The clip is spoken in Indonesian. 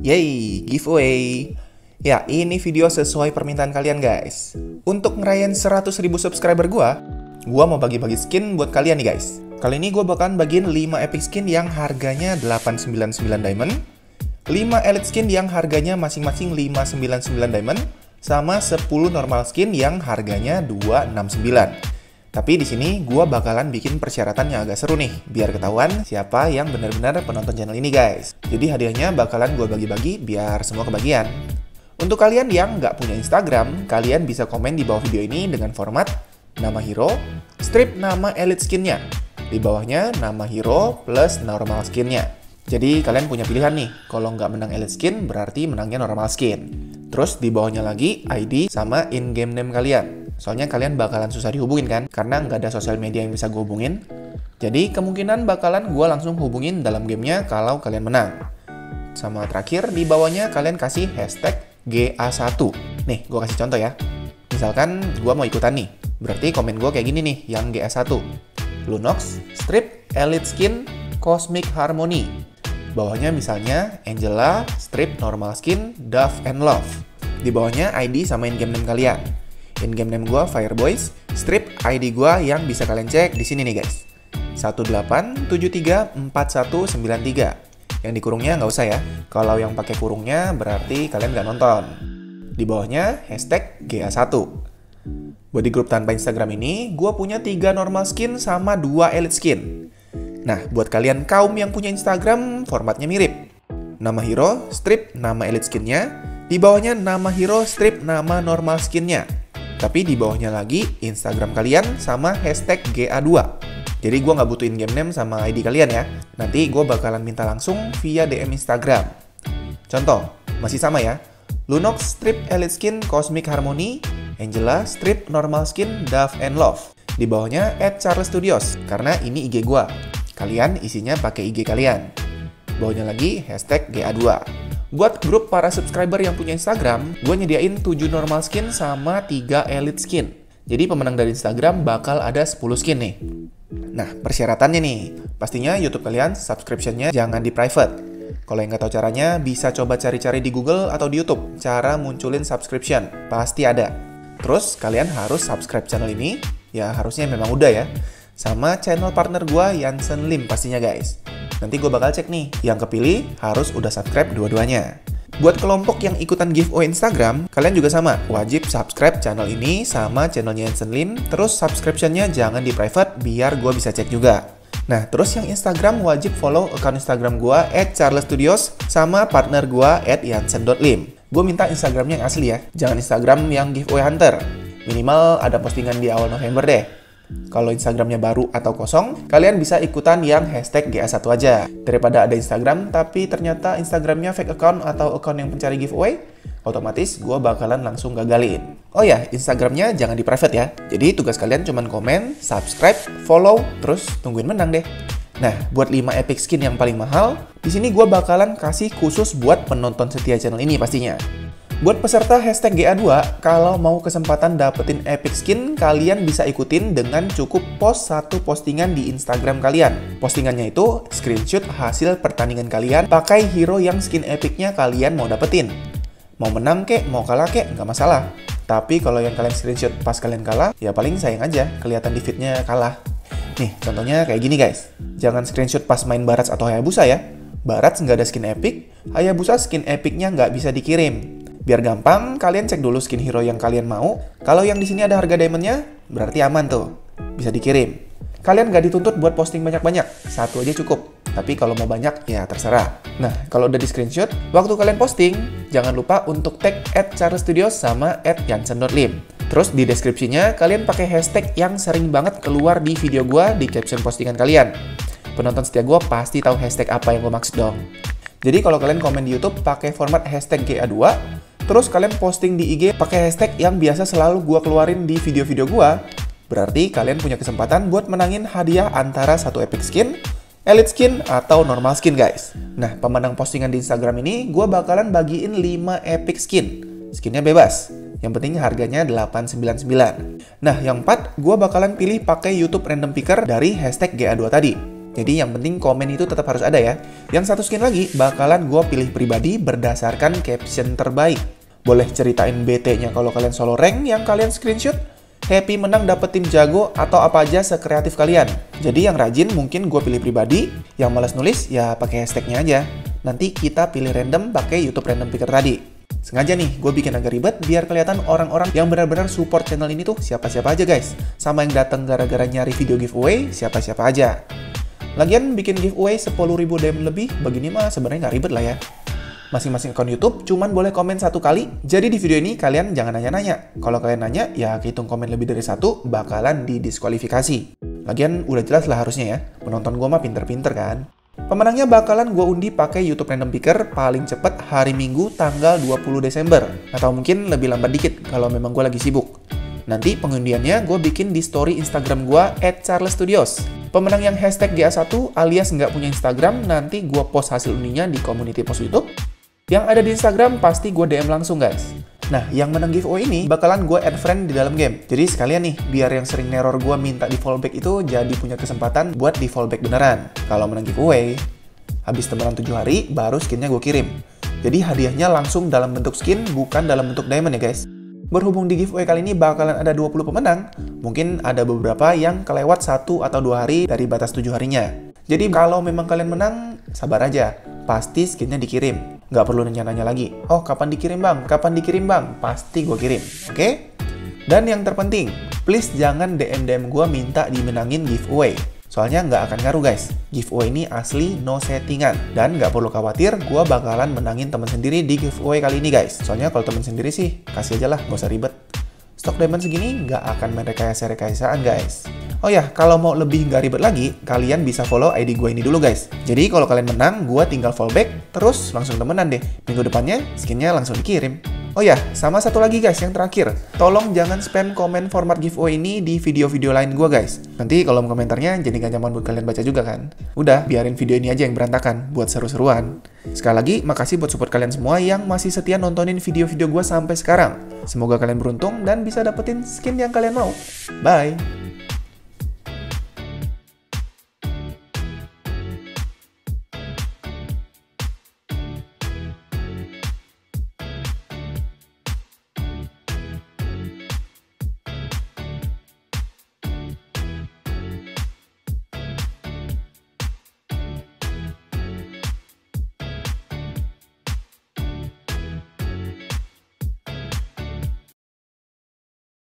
Yeay, giveaway. Ya, ini video sesuai permintaan kalian guys. Untuk ngerayain 100 ribu subscriber gua, gua mau bagi-bagi skin buat kalian nih guys. Kali ini gua bakalan bagiin 5 epic skin yang harganya 899 diamond, 5 elite skin yang harganya masing-masing 599 diamond, sama 10 normal skin yang harganya 269. Tapi di sini gua bakalan bikin persyaratan yang agak seru nih, biar ketahuan siapa yang benar-benar penonton channel ini guys. Jadi hadiahnya bakalan gua bagi-bagi biar semua kebagian. Untuk kalian yang nggak punya Instagram, kalian bisa komen di bawah video ini dengan format nama hero, strip nama elite skinnya. Di bawahnya nama hero plus normal skinnya. Jadi kalian punya pilihan nih, kalau nggak menang elite skin berarti menangnya normal skin. Terus di bawahnya lagi ID sama in-game name kalian. Soalnya kalian bakalan susah dihubungin kan, karena nggak ada sosial media yang bisa gue hubungin. Jadi kemungkinan bakalan gue langsung hubungin dalam gamenya kalau kalian menang. Sama terakhir, di bawahnya kalian kasih hashtag GA1. Nih, gue kasih contoh ya. Misalkan gue mau ikutan nih, berarti komen gue kayak gini nih, yang GA1. Lunox, Strip, Elite Skin, Cosmic Harmony. Bawahnya misalnya Angela, Strip, Normal Skin, Dove, and Love. Di bawahnya ID sama in-game name kalian in-game name gue Fireboys, strip ID gue yang bisa kalian cek di sini nih guys. 18734193. Yang dikurungnya nggak usah ya. Kalau yang pakai kurungnya berarti kalian nggak nonton. Di bawahnya hashtag GA1. Buat di grup tanpa Instagram ini, gue punya 3 normal skin sama 2 elite skin. Nah, buat kalian kaum yang punya Instagram, formatnya mirip. Nama hero, strip, nama elite skinnya. Di bawahnya nama hero, strip, nama normal skinnya. Tapi di bawahnya lagi Instagram kalian sama hashtag GA2. Jadi gue nggak butuhin game name sama ID kalian ya. Nanti gue bakalan minta langsung via DM Instagram. Contoh, masih sama ya. Lunox Strip Elite Skin Cosmic Harmony, Angela Strip Normal Skin Dove and Love. Di bawahnya at Charles Studios, karena ini IG gue. Kalian isinya pakai IG kalian. Bawahnya lagi hashtag GA2. Buat grup para subscriber yang punya Instagram, gue nyediain 7 normal skin sama 3 elite skin. Jadi pemenang dari Instagram bakal ada 10 skin nih. Nah, persyaratannya nih. Pastinya YouTube kalian subscriptionnya jangan di private. Kalau yang nggak tahu caranya, bisa coba cari-cari di Google atau di YouTube. Cara munculin subscription. Pasti ada. Terus, kalian harus subscribe channel ini. Ya, harusnya memang udah ya. Sama channel partner gue, Yansen Lim pastinya guys. Nanti gue bakal cek nih, yang kepilih harus udah subscribe dua-duanya. Buat kelompok yang ikutan giveaway Instagram, kalian juga sama, wajib subscribe channel ini sama channelnya Yansen Lim, terus subscriptionnya jangan di private biar gue bisa cek juga. Nah, terus yang Instagram wajib follow account Instagram gue at sama partner gue at yansen.lim. Gue minta Instagramnya yang asli ya, jangan Instagram yang giveaway hunter. Minimal ada postingan di awal November deh. Kalau Instagramnya baru atau kosong, kalian bisa ikutan yang hashtag GA1 aja. Daripada ada Instagram, tapi ternyata Instagramnya fake account atau account yang pencari giveaway, otomatis gue bakalan langsung gagalin. Oh ya, Instagramnya jangan di private ya. Jadi tugas kalian cuma komen, subscribe, follow, terus tungguin menang deh. Nah, buat 5 epic skin yang paling mahal, di sini gue bakalan kasih khusus buat penonton setia channel ini pastinya. Buat peserta hashtag GA2, kalau mau kesempatan dapetin epic skin, kalian bisa ikutin dengan cukup post satu postingan di Instagram kalian. Postingannya itu screenshot hasil pertandingan kalian pakai hero yang skin epicnya kalian mau dapetin. Mau menang kek, mau kalah kek, nggak masalah. Tapi kalau yang kalian screenshot pas kalian kalah, ya paling sayang aja, kelihatan di feednya kalah. Nih, contohnya kayak gini guys. Jangan screenshot pas main Barats atau Hayabusa ya. Barats nggak ada skin epic, Hayabusa skin epicnya nggak bisa dikirim. Biar gampang, kalian cek dulu skin hero yang kalian mau. Kalau yang di sini ada harga diamondnya, berarti aman tuh. Bisa dikirim. Kalian nggak dituntut buat posting banyak-banyak, satu aja cukup. Tapi kalau mau banyak, ya terserah. Nah, kalau udah di screenshot, waktu kalian posting, jangan lupa untuk tag at Charles Studios sama at Jansen.lim. Terus di deskripsinya, kalian pakai hashtag yang sering banget keluar di video gua di caption postingan kalian. Penonton setia gua pasti tahu hashtag apa yang gue maksud dong. Jadi kalau kalian komen di YouTube pakai format hashtag GA2, terus kalian posting di IG pakai hashtag yang biasa selalu gua keluarin di video-video gua, berarti kalian punya kesempatan buat menangin hadiah antara satu epic skin, elite skin, atau normal skin guys. Nah, pemenang postingan di Instagram ini gua bakalan bagiin 5 epic skin. Skinnya bebas. Yang penting harganya 899. Nah, yang 4 gua bakalan pilih pakai YouTube random picker dari hashtag GA2 tadi. Jadi yang penting komen itu tetap harus ada ya. Yang satu skin lagi bakalan gue pilih pribadi berdasarkan caption terbaik. Boleh ceritain BT-nya kalau kalian solo rank yang kalian screenshot. Happy menang dapet tim jago atau apa aja sekreatif kalian. Jadi yang rajin mungkin gue pilih pribadi, yang malas nulis ya pakai hashtagnya aja. Nanti kita pilih random pakai YouTube Random Picker tadi. Sengaja nih, gue bikin agak ribet biar kelihatan orang-orang yang benar-benar support channel ini tuh siapa-siapa aja guys. Sama yang datang gara-gara nyari video giveaway, siapa-siapa aja. Lagian bikin giveaway 10.000 DM lebih, begini mah sebenarnya nggak ribet lah ya. Masing-masing akun YouTube cuman boleh komen satu kali, jadi di video ini kalian jangan nanya-nanya. Kalau kalian nanya, ya hitung komen lebih dari satu, bakalan didiskualifikasi. Lagian udah jelas lah harusnya ya, penonton gue mah pinter-pinter kan. Pemenangnya bakalan gue undi pakai YouTube Random Picker paling cepet hari Minggu tanggal 20 Desember. Atau mungkin lebih lambat dikit kalau memang gue lagi sibuk. Nanti pengundiannya gue bikin di story Instagram gue at Charles Studios. Pemenang yang hashtag GA1 alias nggak punya Instagram, nanti gue post hasil undinya di community post YouTube. Yang ada di Instagram pasti gue DM langsung guys. Nah, yang menang giveaway ini bakalan gue add friend di dalam game. Jadi sekalian nih, biar yang sering neror gue minta di fallback itu jadi punya kesempatan buat di fallback beneran. Kalau menang giveaway, habis temenan 7 hari, baru skinnya gue kirim. Jadi hadiahnya langsung dalam bentuk skin, bukan dalam bentuk diamond ya guys. Berhubung di giveaway kali ini bakalan ada 20 pemenang, mungkin ada beberapa yang kelewat satu atau dua hari dari batas 7 harinya. Jadi kalau memang kalian menang, sabar aja. Pasti skinnya dikirim. Nggak perlu nanya-nanya lagi. Oh, kapan dikirim bang? Kapan dikirim bang? Pasti gue kirim. Oke? Okay? Dan yang terpenting, please jangan DM-DM gue minta dimenangin giveaway. Soalnya nggak akan ngaruh guys. Giveaway ini asli no settingan. Dan nggak perlu khawatir, gue bakalan menangin teman sendiri di giveaway kali ini guys. Soalnya kalau teman sendiri sih, kasih aja lah, nggak usah ribet. Stok diamond segini nggak akan merekayasa-rekayasaan guys. Oh ya, kalau mau lebih nggak ribet lagi, kalian bisa follow ID gue ini dulu guys. Jadi kalau kalian menang, gue tinggal fallback, terus langsung temenan deh. Minggu depannya, skinnya langsung dikirim. Oh ya, sama satu lagi guys yang terakhir. Tolong jangan spam komen format giveaway ini di video-video lain gue guys. Nanti kalau komentarnya jadi gak nyaman buat kalian baca juga kan. Udah, biarin video ini aja yang berantakan buat seru-seruan. Sekali lagi, makasih buat support kalian semua yang masih setia nontonin video-video gue sampai sekarang. Semoga kalian beruntung dan bisa dapetin skin yang kalian mau. Bye!